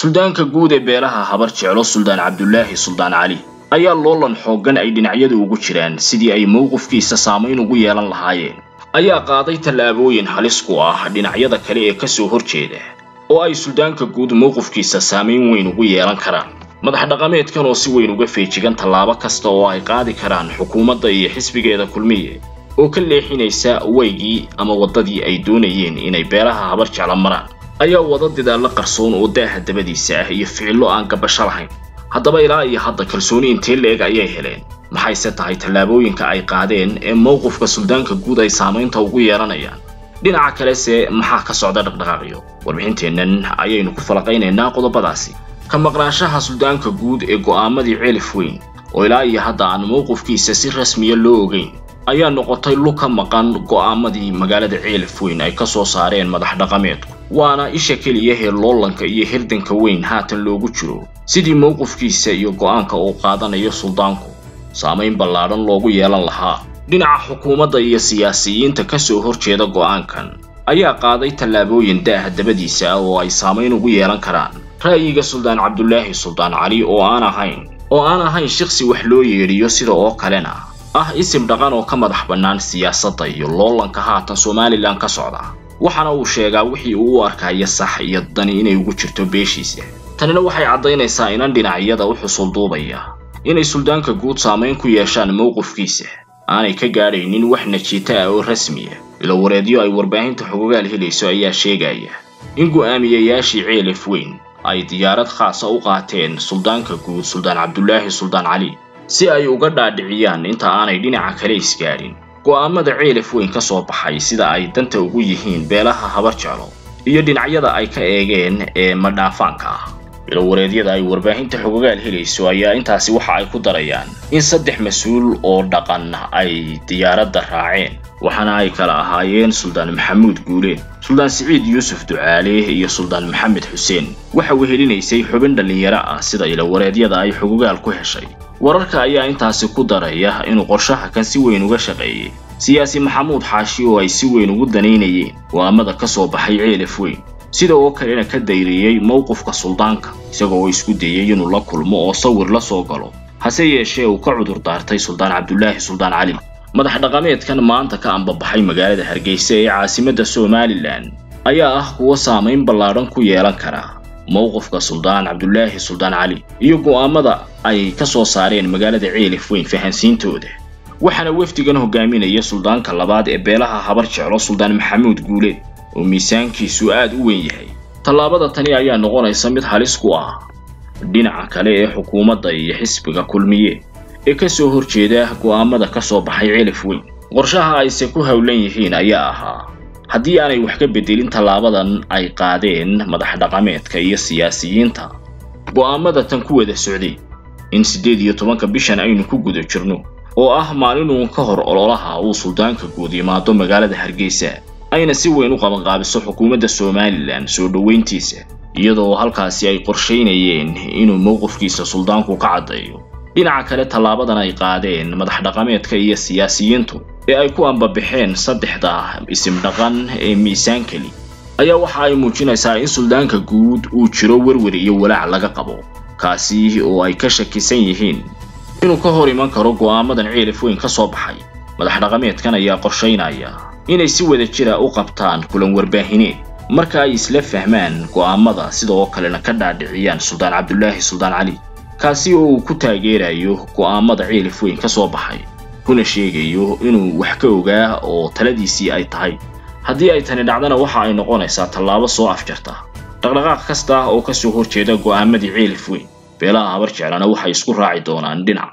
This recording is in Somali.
suldaanka guud ee beelaha habar jeclo suldaan cabdulaahi suldaan cali ayaa loolan xooggan ay dhinacyadu ugu jiraan sidii ay mowqifkiisa saamayn ugu yeelan lahaayeen. Ayaa qaaday tallaabooyin halis ku ah dhinacyada kale ee ka soo horjeeda oo ay suldaanka guud mowqifkiisa saamayn weyn ugu yeelan karaan. Madax dhaqameedkan oo si weyn uga feejigan tallaabo kasta oo ay qaadi karaan xukuumadda iyo xisbigeeda kulmiye oo ka leexinaysa weygii ama waddadii ay doonayeen inay beelaha habar jecla maraan ayaa wada didaallo qarsoon oo daaha dabadiisa ah iyo ficillo aan gabasho lahayn. Haddaba ilaa iyo hadda kalsooni intee la-eg ayay heleen. Maxayse tahay tallaabooyinka ay qaadeen ee mowqifka suldaanka guud ay saamaynta ugu yeelanayaan dhinaca kalese maxaa ka socda dhaqdhaqaaqyo? Warbixinteennan ayaynu ku falaqaynaynaa qodobadaasi. Ka maqnaanshaha suldaanka guud ee go'aamadii ceelif weyn oo ilaa iyo hadda aan mowqifkiisa si rasmiya loo ogeyn ayaa noqotay lug ka maqan go'aamadii magaalada ceelif weyn ay ka soo saareen madax dhaqameedku waana isha keliya loolanka iyo hirdanka weyn haatan loogu jiro. Sidii mowqifkiisa iyo go'aanka uu qaadanayo suldaanku saamayn ballaadhan loogu yeelan lahaa. Dhinaca xukuumadda iyo siyaasiyiinta ka soo horjeeda go'aankan ayaa qaaday tallaabooyin daaha dabadiisa oo ay saamayn ugu yeelan karaan. Ra'yiga suldaan cabdulaahi suldaan cali oo aan ahayn oo aan ahayn shaqsi wax loo yeedhiyo sida oo kalena ah isim dhaqan oo ka madax bannaan siyaasadda iyo loolanka haatan somalilan ka socda waxaana uu sheegaa wixii uu u arkaya sax iyo dani inay ugu jirto beeshiisa. Tanina waxay caddaynaysaa inan dhinacyada u xusulduubaya inay suldaanka guud saamayn ku yeeshaan mowqifkiisa. Aanay ka gaadhaynin wax najiita ah oo rasmiya ilo wareedyo ay warbaahinta xogogaal helayso ayaa sheegaya. In go'aamiyayaashii ceelif weyn ay diyaarad khaasa u qaateen suldaanka guud suldaan cabdulaahi suldaan cali si ay uga dhaadhiciyaan inta aanay dhinaca kale isgaadhin go'aamada ceelif weyn ka soo baxay sida ay danta ugu yihiin beelaha habar jeclo iyo dhinacyada ay ka eegeen ee madhaafaanka ah. Ilowareedyada ay warbaahinta xogogaal helayso ayaa intaasi waxa ay ku darayaan in saddex mas'uul oo dhaqan ay diyaaradda raaceen waxaana ay kala ahaayeen suldaan maxamuud guuleed suldaan siciid yuusuf ducaale iyo suldaan maxamed xuseen. Waxa wehelinaysay xubin dhallinyaro ah sida ilowareedyada ay xogogaal ku heshay wararka ayaa intaasi ku daraya inuu qorshaha kan si weyn uga shaqeeyey siyaasi maxamuud xaashi oo ay si weyn ugu danaynayeen go'aamada ka soo baxay ceelif weyn sida oo kalena ka dayriyey mowqifka suldaanka isagoo isku dayey inuu la kulmo oo sawir la soo galo hase yeeshee uu ka cudur daartay suldaan cabdulaahi suldaan cali. Madax dhaqameedkan maanta ka ambabaxay magaalada hargeysa ee caasimadda somalilan ayaa ah kuwo saamayn ballaadhan ku yeelan kara mowqifka suldaan cabdulaahi suldaan cali iyo go'aamada ay ka soo saareen magaalada ceelif weyn fahansiintooda. Waxaana wafdigan hogaaminaya suldaanka labaad ee beelaha habar jeclo suldaan maxamuud guuleed oo miisaankiisu aad u weyn yahay. Tallaabada tani ayaa noqonaysa mid halis ku ah dhinaca kale ee xukuumadda iyo xisbiga kulmiye ee ka soo horjeeda go'aamada ka soo baxay celif weyn. Qorshaha ayse ku howlan yihiin ayaa ahaa haddii aanay wax ka bedelin tallaabadan ay qaadeen madax dhaqameedka iyo siyaasiyiinta. Go'aamada tan ku wada socday in siddeed iyo tobanka bishan aynu ku guda jirno oo ah maalinuu ka hor ololaha uu suldaanka guud yimaado magaalada hargeysa ayna si weyn u qabanqaabiso xukuumadda somalilan soo dhoweyntiisa iyadoo halkaasi ay qorshaynayeen inuu mowqifkiisa suldaanku ka caddeeyo. Dhinaca kale tallaabadan ay qaadeen madax dhaqameedka iyo siyaasiyiintu ee ay ku ambabaxeen saddexda isim dhaqan ee miisaankeli ayaa waxa ay muujinaysaa in suldaanka guud uu jiro werwer iyo walaac laga qabo kaasi oo ay ka shakisan yihiin inuu ka hor iman karo go'aamadan ceelif weyn ka soo baxay. Madax dhaqameedkan ayaa qorshaynaya inay si wada jira u qabtaan kulan warbaahineed marka ay isla fahmaan go'aamada sidoo kalena ka dhaadhiciyaan suldaan cabdulaahi suldaan cali kaasi oo uu ku taageerayo go'aamada ceelif weyn ka soo baxay kuna sheegayo inuu wax ka ogaa oo taladiisii ay tahay. Haddii ay tani dhacdana waxa ay noqonaysaa tallaabo soo afjarta. Dhaqdhaqaaq kasta oo ka soo horjeeda go'aamadii ceelif weyn beelaha habar jeclana waxay isku raaci doonaan dhinac